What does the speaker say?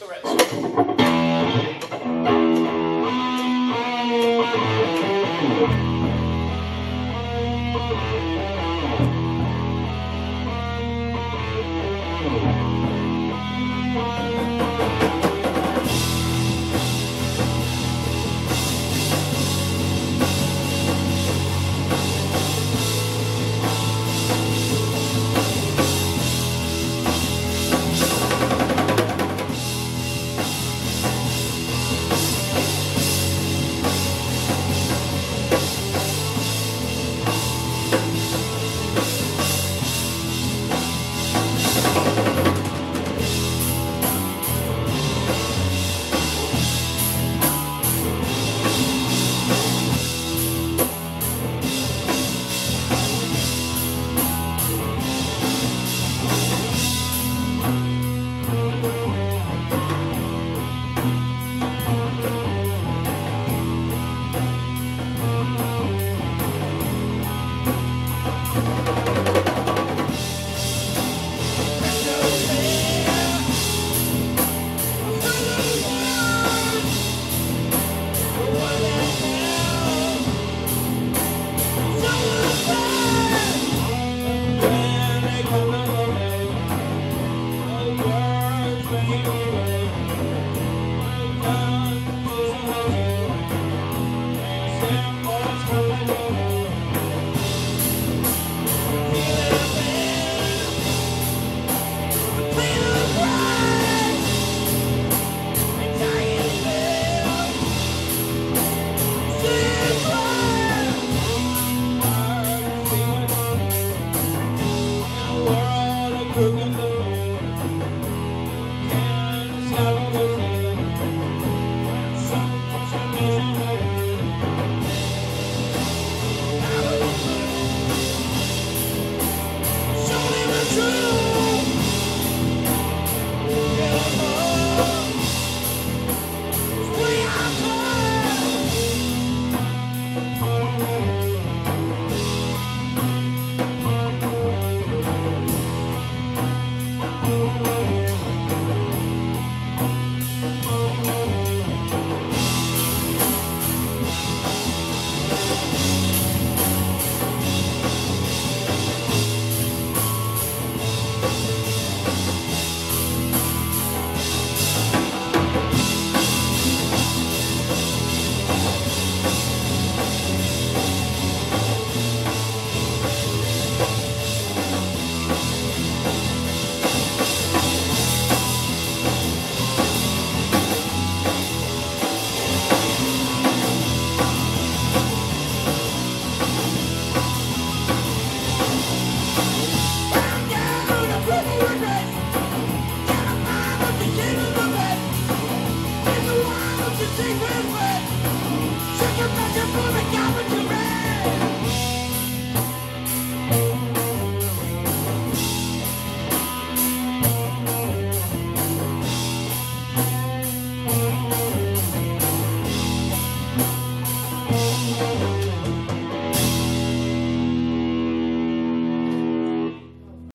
Tourette's. Second,